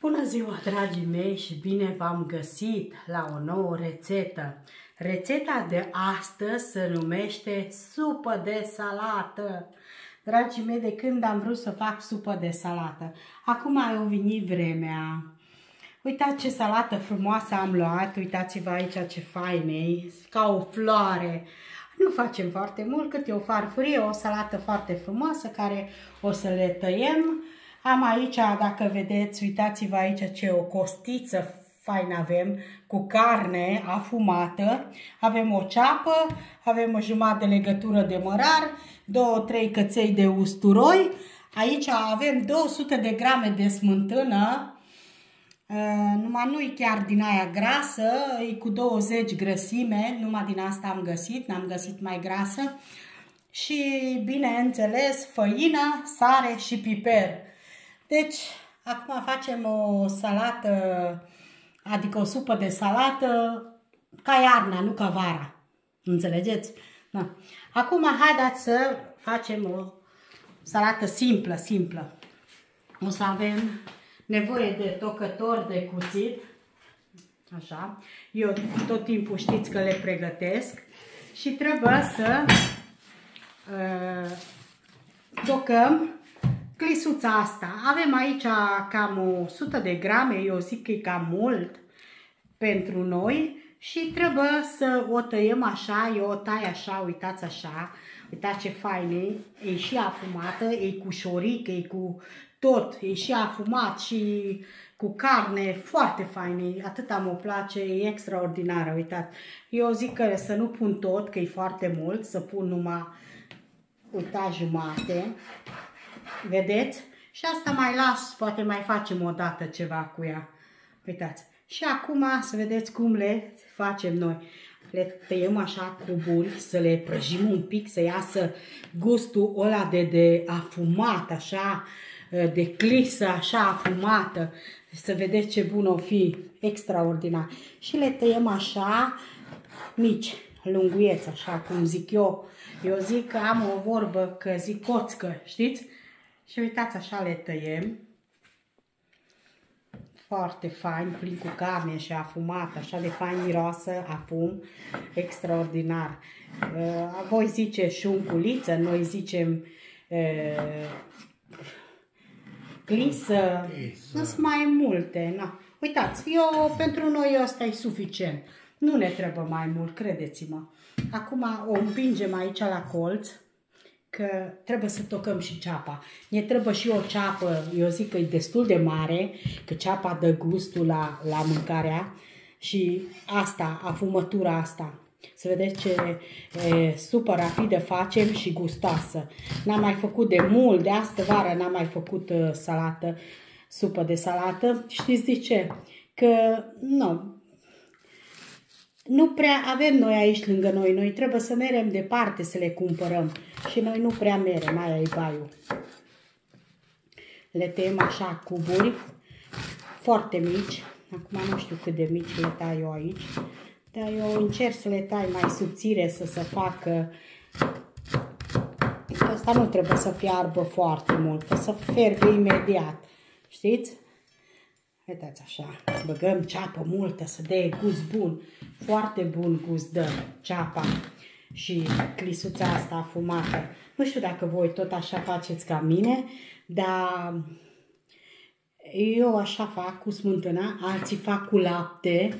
Bună ziua, dragii mei, și bine v-am găsit la o nouă rețetă. Rețeta de astăzi se numește supă de salată. Dragii mei, de când am vrut să fac supă de salată? Acum a venit vremea. Uitați ce salată frumoasă am luat, uitați-vă aici ce faine ca o floare. Nu facem foarte mult, cât e o farfurie, o salată foarte frumoasă care o să le tăiem am aici, dacă vedeți, uitați-vă aici ce o costiță fain avem, cu carne afumată, avem o ceapă, avem o jumătate de legătură de mărar, două, trei căței de usturoi, aici avem 200 de grame de smântână, uh, numai nu e chiar din aia grasă, e cu 20 grăsime, numai din asta am găsit, n-am găsit mai grasă, și bineînțeles făină, sare și piper. Deci, acum facem o salată, adică o supă de salată ca iarna, nu ca vara. Înțelegeți? Da. Acum, haideți să facem o salată simplă, simplă. O să avem nevoie de tocător de cuțit. Așa. Eu tot timpul știți că le pregătesc. Și trebuie să uh, tocăm clisuța asta. Avem aici cam 100 de grame, eu zic că e cam mult pentru noi și trebuie să o tăiem așa, eu o tai așa, uitați așa, uitați ce fain e, e și afumată, e cu șoric, e cu tot, e și afumat și cu carne, foarte fain, atât am o place, e extraordinară, uitați. Eu zic că să nu pun tot, că e foarte mult, să pun numai, uitați, jumate. Vedeți? Și asta mai las, poate mai facem o dată ceva cu ea. Uitați. Și acum să vedeți cum le facem noi. Le tăiem așa cu buni, să le prăjim un pic, să iasă gustul ăla de, de afumat, așa, de clisă, așa afumată. Să vedeți ce bun o fi, extraordinar. Și le tăiem așa, mici, lunguieți, așa cum zic eu. Eu zic că am o vorbă că zic coțcă, știți? Și uitați, așa le tăiem. Foarte fain, plin cu carne și afumat, așa de fain miroasă, afum, extraordinar. Uh, voi zice șunculiță, noi zicem uh, clisă, sunt mai multe. Na. Uitați, eu, pentru noi ăsta e suficient. Nu ne trebuie mai mult, credeți-mă. Acum o împingem aici la colț că trebuie să tocăm și ceapa. Ne trebuie și o ceapă, eu zic că e destul de mare, că ceapa dă gustul la, la mâncarea și asta, afumătura asta. Să vedeți ce e, super rapidă facem și gustoasă. N-am mai făcut de mult, de astă vară n-am mai făcut uh, salată, supă de salată. Știți de ce? Că, nu, nu prea avem noi aici lângă noi. Noi trebuie să merem departe să le cumpărăm. Și noi nu prea merem, mai ai baiul. Le tăiem așa cuburi, foarte mici. Acum nu știu cât de mici le tai eu aici. Dar eu încerc să le tai mai subțire, să se facă... Asta nu trebuie să fiarbă foarte mult, că să ferbe imediat. Știți? Uitați așa, băgăm ceapă multă să dea gust bun, foarte bun gust dă ceapa și clisuța asta afumată. Nu știu dacă voi tot așa faceți ca mine, dar eu așa fac cu smântână, alții fac cu lapte,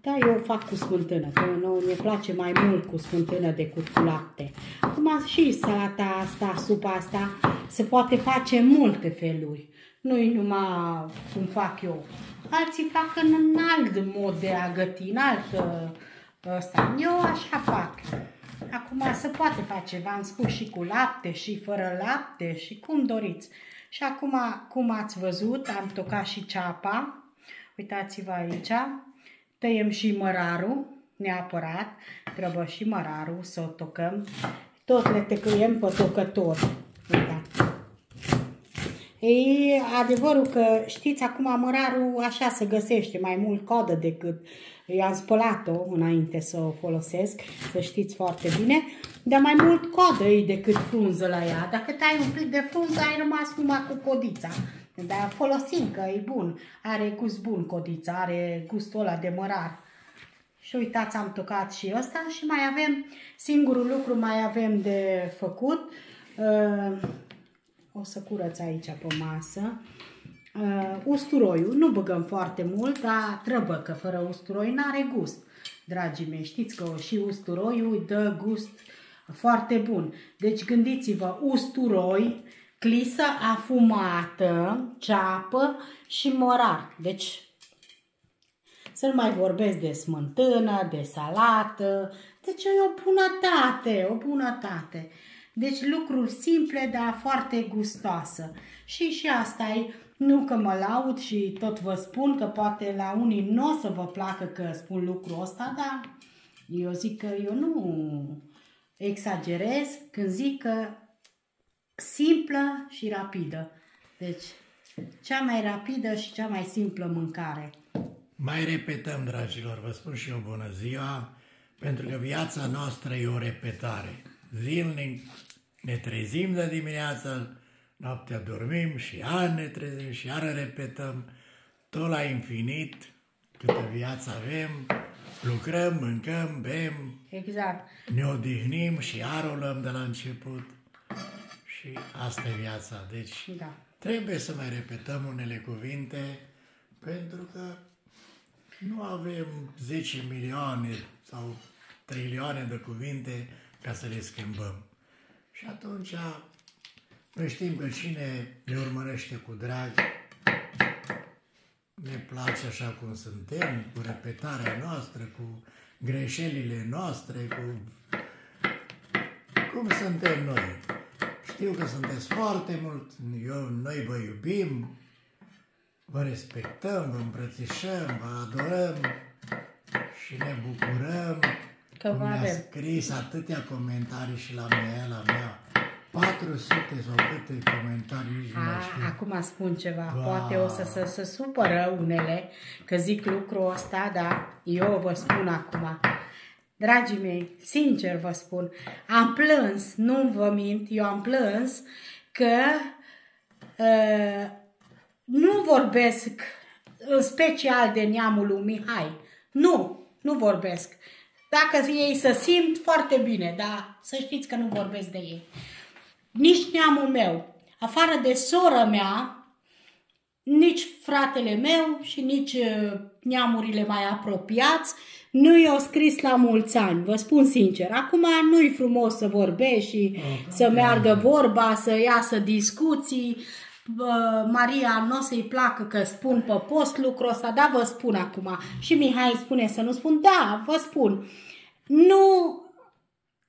dar eu fac cu smântână, că nu mi place mai mult cu smântână decât cu lapte. Acum și salata asta, supa asta, se poate face multe feluri. Nu-i numai cum fac eu. Alții fac în alt mod de a găti, în alt ăsta. Eu așa fac. Acum se poate face, v-am spus, și cu lapte, și fără lapte, și cum doriți. Și acum, cum ați văzut, am tocat și ceapa. Uitați-vă aici. Tăiem și mărarul, neapărat. Trebuie și mărarul să o tocăm. Tot le tăcăiem pe tocător. Uitați. E adevărul că, știți, acum mărarul așa se găsește, mai mult codă decât i-am spălat-o înainte să o folosesc, să știți foarte bine, dar mai mult codă e decât frunză la ea. Dacă tai un pic de frunză, ai rămas numai cu codița. Dar folosim că e bun. Are gust bun codița, are gustul ăla de mărar. Și uitați, am tocat și ăsta și mai avem, singurul lucru mai avem de făcut. Uh, o să curăț aici pe masă. Uh, usturoiul, nu băgăm foarte mult, dar trebuie că fără usturoi n-are gust. Dragii mei, știți că și usturoiul dă gust foarte bun. Deci gândiți-vă, usturoi, clisă afumată, ceapă și morar. Deci să nu mai vorbesc de smântână, de salată, deci e o bunătate, o bunătate. Deci lucruri simple, dar foarte gustoasă. Și și asta e, nu că mă laud și tot vă spun că poate la unii nu o să vă placă că spun lucrul ăsta, dar eu zic că eu nu exagerez când zic că simplă și rapidă. Deci, cea mai rapidă și cea mai simplă mâncare. Mai repetăm, dragilor, vă spun și eu bună ziua, pentru că viața noastră e o repetare. Zilnic ne trezim de dimineață, noaptea dormim și iar ne trezim și iar repetăm, tot la infinit, câtă viață avem, lucrăm, mâncăm, bem, Exact. ne odihnim și iar o luăm de la început. Și asta e viața. Deci Da. trebuie să mai repetăm unele cuvinte pentru că nu avem 10 milioane sau trilioane de cuvinte ca să le schimbăm. Și atunci noi știm că cine ne urmărește cu drag, ne place așa cum suntem, cu repetarea noastră, cu greșelile noastre, cu cum suntem noi. Știu că sunteți foarte mult, eu, noi vă iubim, vă respectăm, vă îmbrățișăm, vă adorăm și ne bucurăm. Că vă Mi-a avem. scris atâtea comentarii și la mea, la mea. 400 sau câte comentarii, nici nu mai A, știu. acum spun ceva, Da. poate o să se, se supără unele că zic lucrul ăsta, dar eu vă spun acum. Dragii mei, sincer vă spun, am plâns, nu vă mint, eu am plâns că uh, nu vorbesc în special de neamul lui Mihai. Nu, nu vorbesc. Dacă ei să simt, foarte bine, dar să știți că nu vorbesc de ei nici neamul meu, afară de sora mea, nici fratele meu și nici uh, neamurile mai apropiați nu i-au scris la mulți ani, vă spun sincer. Acum nu-i frumos să vorbești și să meargă vorba, să iasă discuții. Bă, Maria nu o să-i placă că spun pe post lucrul ăsta, dar vă spun acum. Și Mihai spune să nu spun, da, vă spun. Nu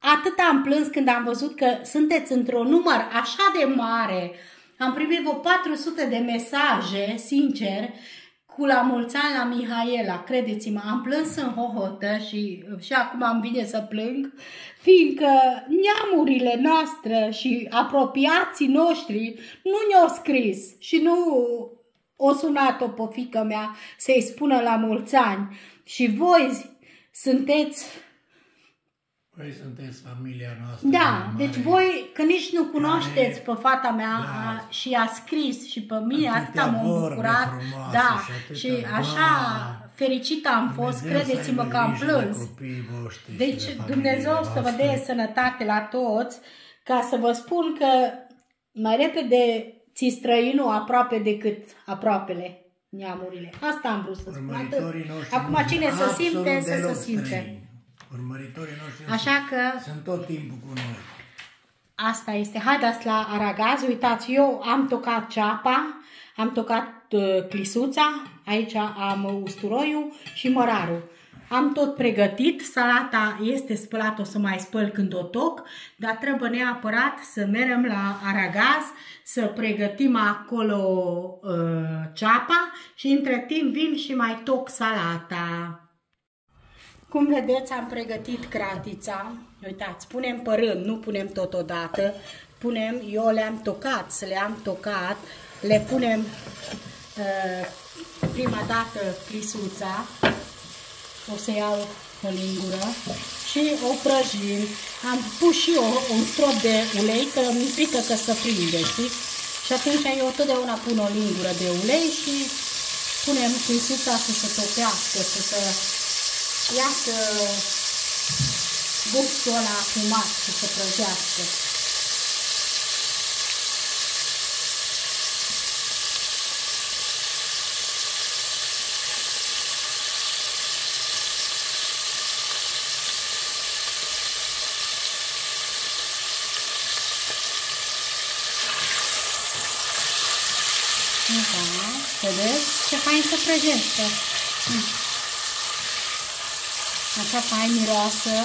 Atât am plâns când am văzut că sunteți într-un număr așa de mare. Am primit vreo 400 de mesaje, sincer, cu la mulți ani la Mihaela. Credeți-mă, am plâns în hohotă și, și acum am vine să plâng, fiindcă neamurile noastre și apropiații noștri nu ne-au scris și nu o sunat-o pe fică mea să-i spună la mulți ani. Și voi sunteți Voi sunteți familia noastră. da, mare. deci voi, că nici nu cunoașteți pe fata mea Da. a, și a scris și pe mine, Atâtea atâta m-am vorbe bucurat. frumoase Da, și atâtea- și așa Da. fericită am fost, Dumnezeu să credeți-mă aibă că am grijă de plâns. copiii voștri și Deci de Dumnezeu familiile să vă dea voastre. sănătate la toți, ca să vă spun că mai repede ți străinul aproape decât aproapele neamurile. Asta am vrut să spun. Urmăritorii Atât. noștri Acum nu cine sunt să absolut simte, să deloc se simte. străini. Urmăritorii noștri nu Așa că sunt, sunt tot timpul cu noi. Asta este. Haideți la aragaz. Uitați, eu am tocat ceapa, am tocat uh, clisuța, aici am usturoiul și mărarul. Am tot pregătit, salata este spălată, o să mai spăl când o toc, dar trebuie neapărat să mergem la aragaz, să pregătim acolo uh, ceapa și între timp vin și mai toc salata. Cum vedeți, am pregătit cratița. Uitați, punem pe rând, nu punem totodată. Punem, eu le-am tocat, să le-am tocat. Le punem uh, prima dată clisuța. O să iau o lingură și o prăjim. Am pus și eu un strop de ulei, că îmi pică că să prinde, știți? Și Și atunci eu totdeauna pun o lingură de ulei și punem pinsuța să se topească, să se iasă gustul ăla fumat și să prăjească. Da, vedeți ce fain se prăjește. Așa fain miroasă.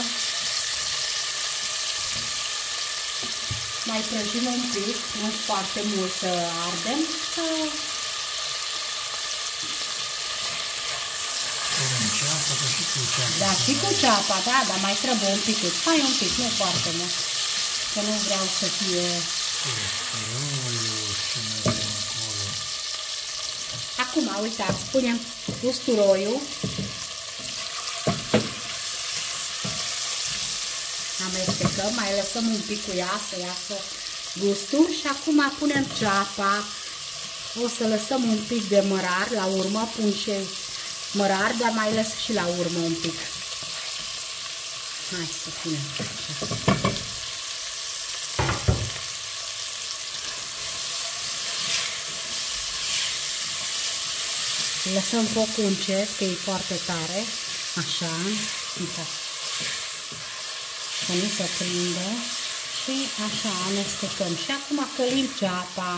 Mai prăjim un pic, nu foarte mult să ardem. Să... Da, și cu ceapa, da, dar mai trebuie un pic. Mai un pic, nu foarte mult. Că nu vreau să fie... Acum, uitați, punem usturoiul. Amestecăm, mai lăsăm un pic cu ea să iasă gustul și acum punem ceapa. O să lăsăm un pic de mărar, la urmă pun și mărar, dar mai lăs și la urmă un pic. Hai să punem așa. Lăsăm focul încet, că e foarte tare. Așa. Uitați. Să nu se prindă. Și așa amestecăm. Și acum călim ceapa.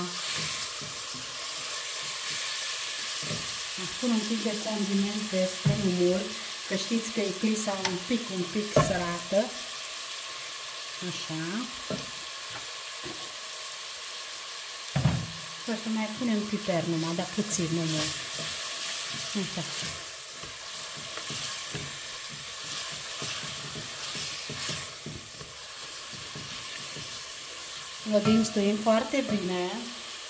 Pun un pic de condiment despre, nu mult, că știți că eclisa un pic, un pic sărată. Așa. Și o să mai punem piper numai, dar puțin, nu mult. Așa. Vă dinstuim foarte bine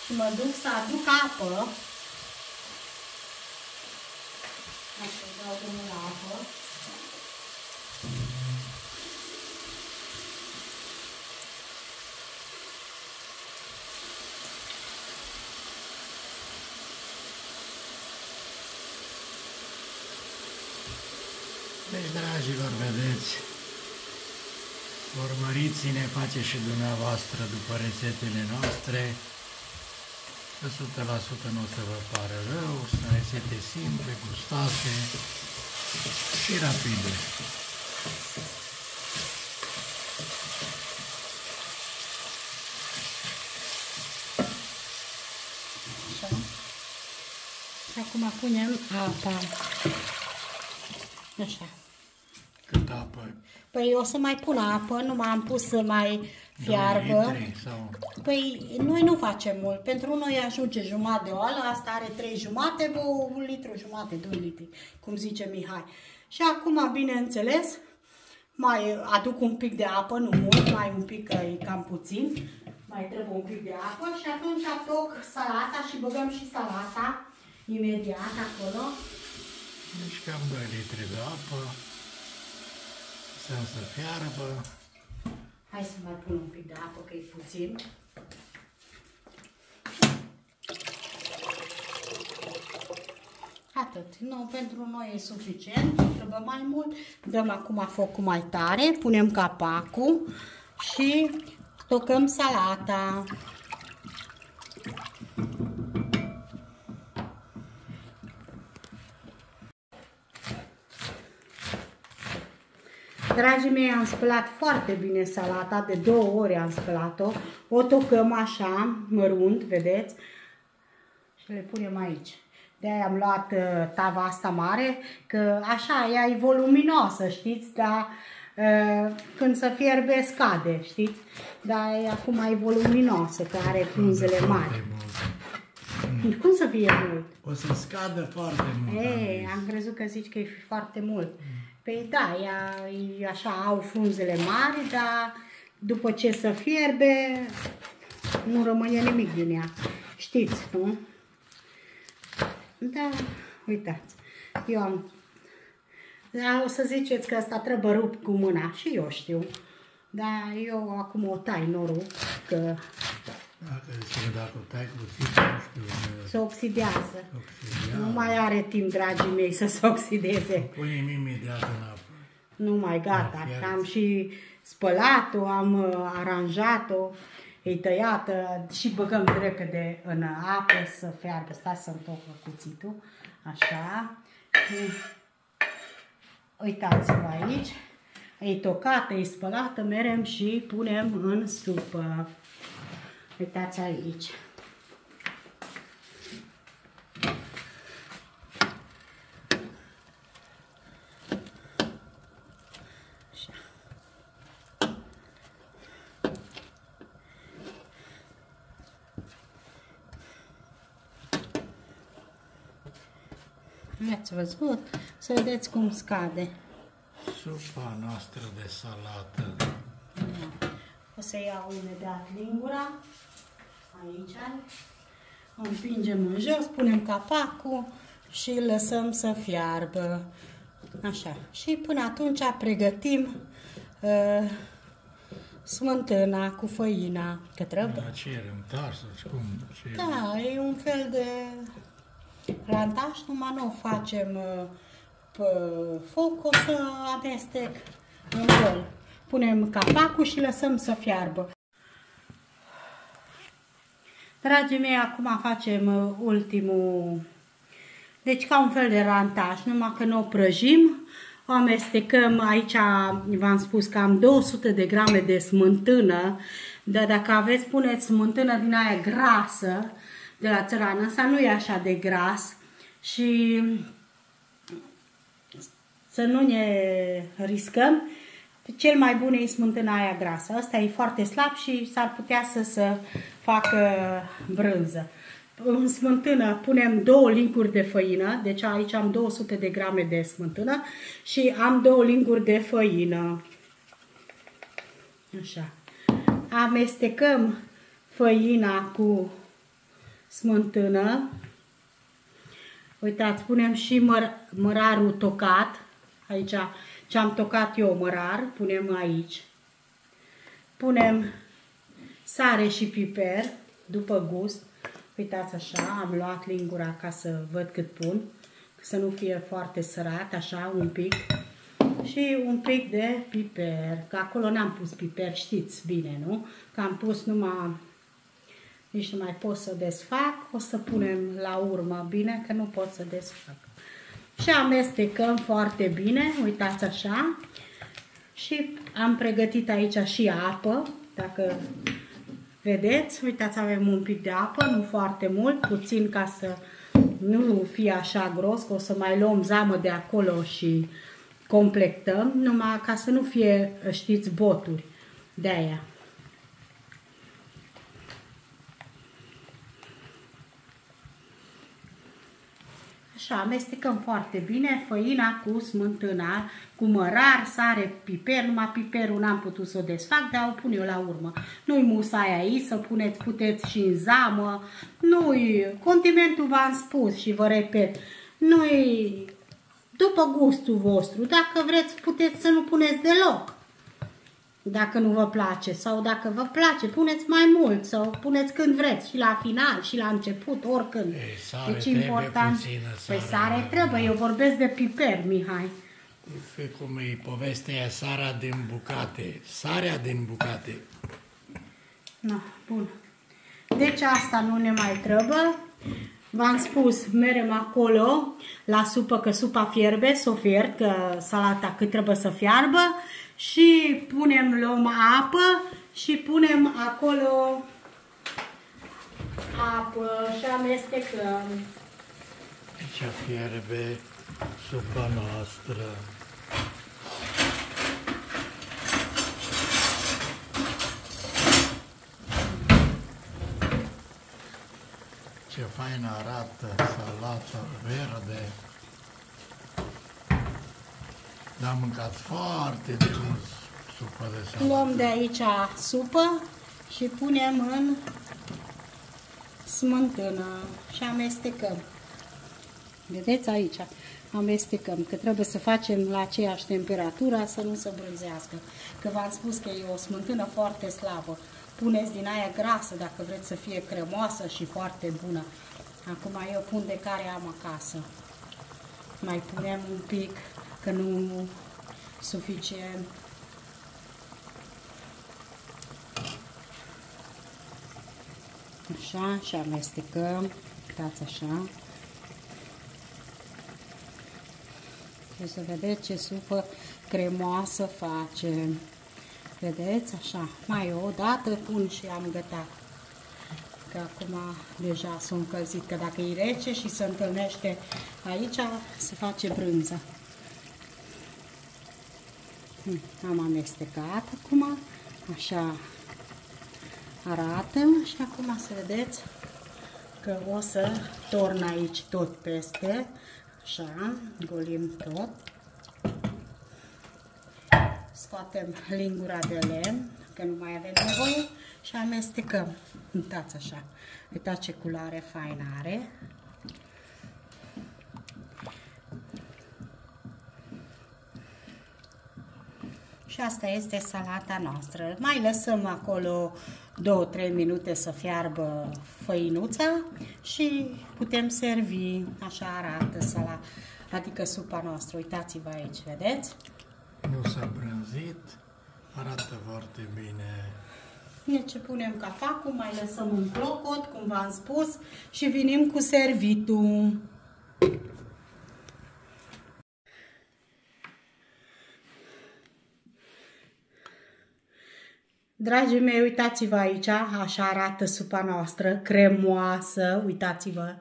și mă duc să aduc apă. Așa, dau drumul la apă. Deci, dragilor, vedeți, urmăriți-ne, face și dumneavoastră după rețetele noastre, că 100% nu o să vă pară rău, sunt rețete simple, gustoase și rapide. Așa. Și acum punem apa. Așa. Cât apă? Păi o să mai pun apă, nu m-am pus să mai fiarbă. Doi litri sau... Păi noi nu facem mult. Pentru noi ajunge jumătate de oală, asta are 3 jumate, vă un litru jumate, 2 litri, cum zice Mihai. Și acum, bineînțeles, mai aduc un pic de apă, nu mult, mai un pic, că e cam puțin. Mai trebuie un pic de apă și atunci toc salata și băgăm și salata imediat acolo. Deci cam 2 litri de apă. Să să fiarbă. Hai să mai pun un pic de apă, că e puțin. Atât. Nu, pentru noi e suficient, trebuie mai mult. Dăm acum focul mai tare, punem capacul și tocăm salata. Dragii mei, am spălat foarte bine salata, de două ori am spălat-o. O tocăm așa, mărunt, vedeți? Și le punem aici. De-aia am luat uh, tava asta mare, că așa, ea e voluminoasă, știți, dar uh, când se fierbe scade, știți? Dar e acum e voluminoasă, că are frunzele mari. Mult. Cum să fie mult? O să scadă foarte mult. Ei, am crezut că zici că e foarte mult. Păi da, ea, e așa, au frunzele mari, dar după ce se fierbe, nu rămâne nimic din ea. Știți, nu? Da, uitați, eu am... Da, o să ziceți că asta trebuie rupt cu mâna și eu știu. Dar eu acum o tai, nu rup, că Dacă zice dacă o tai cuțitul, nu știu, Se oxidează. oxidează. Nu mai are timp, dragii mei, să se oxideze. Punem imediat în apă. Nu mai gata. Da, Am și spălat-o, am uh, aranjat-o, e tăiată și băgăm repede în apă să fiarbă. Stai să întorc cuțitul. Așa. Și Uitați-vă aici. E tocată, e spălată, merem și punem în supă. Uitați aici. Așa. Ați văzut? Să vedeți cum scade. Supa noastră de salată. O să iau imediat lingura. Aici. O împingem în jos, punem capacul și îl lăsăm să fiarbă. Așa. Și până atunci pregătim uh, smântâna cu făina. Că trebuie. La ce e untar sau cum? Ce Da, e un fel de rantaș, numai nu o facem uh, pe foc, o să amestec în bol. Punem capacul și lăsăm să fiarbă. Dragii mei, acum facem uh, ultimul, deci ca un fel de rantaș, numai că nu o prăjim, o amestecăm, aici v-am spus că am 200 de grame de smântână, dar dacă aveți, puneți smântână din aia grasă, de la țărană, asta nu e așa de gras și să nu ne riscăm, cel mai bun e smântâna aia grasă. Asta e foarte slab și s-ar putea să se facă brânză. În smântână punem două linguri de făină, deci aici am 200 de grame de smântână și am două linguri de făină. Așa. Amestecăm făina cu smântână. Uitați, punem și măr mărarul tocat. Aici ce am tocat eu mărar, punem aici. Punem sare și piper, după gust. Uitați așa, am luat lingura ca să văd cât pun. Să nu fie foarte sărat, așa, un pic. Și un pic de piper, că acolo n-am pus piper, știți bine, nu? Că am pus numai nici nu mai pot să desfac, o să punem la urmă bine, că nu pot să desfac. Și amestecăm foarte bine, uitați așa. Și am pregătit aici și apă, dacă vedeți, uitați avem un pic de apă, nu foarte mult, puțin ca să nu fie așa gros, că o să mai luăm zamă de acolo și completăm, numai ca să nu fie, știți, boturi de aia. Așa, amestecăm foarte bine. Făina cu smântâna, cu mărar, sare, piper, numai piperul n-am putut să o desfac, dar o pun eu la urmă. Nu-i musai aici, să puneți, puteți și în zamă, nu-i, condimentul v-am spus și vă repet, nu-i după gustul vostru, dacă vreți puteți să nu puneți deloc dacă nu vă place sau dacă vă place, puneți mai mult sau puneți când vreți și la final și la început, oricând. Ei, sare deci trebuie important. puțină, Păi sare. sare trebuie, eu vorbesc de piper, Mihai. Că cum e povestea aia, sarea din bucate, sarea din bucate. Na, bun. Deci asta nu ne mai trebuie. V-am spus, merem acolo la supă, că supa fierbe, să o fiert, că salata cât trebuie să fiarbă și punem, luăm apă și punem acolo apă și amestecăm. Aici fierbe supa noastră. Ce fain arată salata verde. N-am mâncat foarte de mult supă de salată. Luăm de aici supă și punem în smântână și amestecăm. Vedeți aici? Amestecăm, că trebuie să facem la aceeași temperatură să nu se brânzească. Că v-am spus că e o smântână foarte slabă. puneți din aia grasă dacă vreți să fie cremoasă și foarte bună. Acum eu pun de care am acasă. Mai punem un pic, că nu suficient. Așa, și amestecăm, uitați așa. Și să vedeți ce supă cremoasă face. Vedeți? Așa. Mai o dată pun și am gătat. Că acum deja sunt încălzit. Că dacă e rece și se întâlnește aici, se face brânză. Hm, am amestecat acum. Așa arată și acum să vedeți că o să torn aici tot peste. Așa, golim tot scoatem lingura de lemn, că nu mai avem nevoie, și amestecăm. Uitați așa. Uitați ce culoare faină are. Și asta este salata noastră. Mai lăsăm acolo 2-3 minute să fiarbă făinuța și putem servi. Așa arată salata, adică supa noastră. Uitați-vă aici, vedeți? Nu s-a brânzit, arată foarte bine. Deci punem cafacul, mai lăsăm un clocot, cum v-am spus, și vinim cu servitul. Dragii mei, uitați-vă aici, așa arată supa noastră, cremoasă, uitați-vă,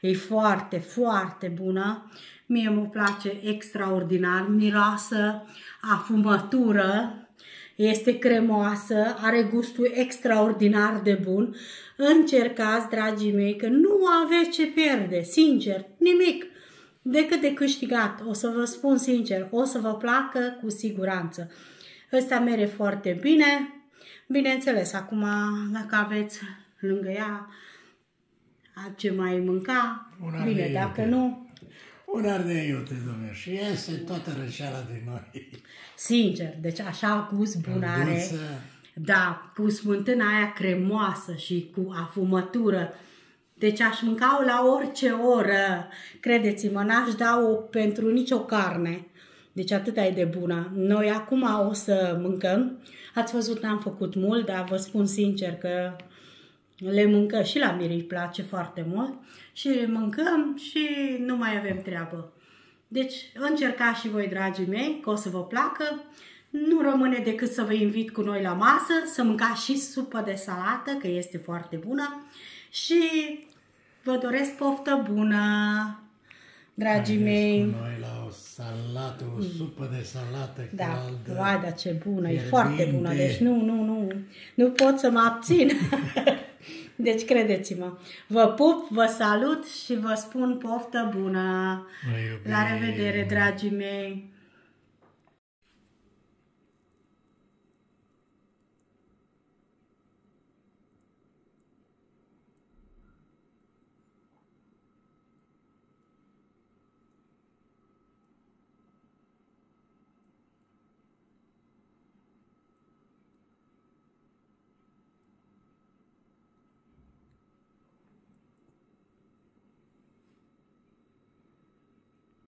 e foarte, foarte bună. Mie îmi place extraordinar, miroasă a fumătură, este cremoasă, are gustul extraordinar de bun. Încercați, dragii mei, că nu aveți ce pierde, sincer, nimic decât de câștigat. O să vă spun sincer, o să vă placă cu siguranță. Ăsta mere foarte bine. Bineînțeles, acum dacă aveți lângă ea ce mai mânca, Una bine, dacă nu, un ardei iute, domnule, și iese toată rășeala din noi. Sincer, deci așa gust bun are. Da, cu smântâna aia cremoasă și cu afumătură. Deci aș mânca-o la orice oră. Credeți-mă, n-aș da-o pentru nicio carne. Deci atâta e de bună. Noi acum o să mâncăm. Ați văzut, n-am făcut mult, dar vă spun sincer că le mâncă și la Miri îi place foarte mult și le mâncăm și nu mai avem treabă. Deci încercați și voi, dragii mei, că o să vă placă. Nu rămâne decât să vă invit cu noi la masă, să mâncați și supă de salată, că este foarte bună. Și vă doresc poftă bună, dragii mei. Cu noi la o salată, o supă de salată da, caldă. Da, da, ce bună, e foarte bună. Deci nu, nu, nu, nu pot să mă abțin. Deci credeți-mă, vă pup, vă salut și vă spun poftă bună. La revedere, dragii mei!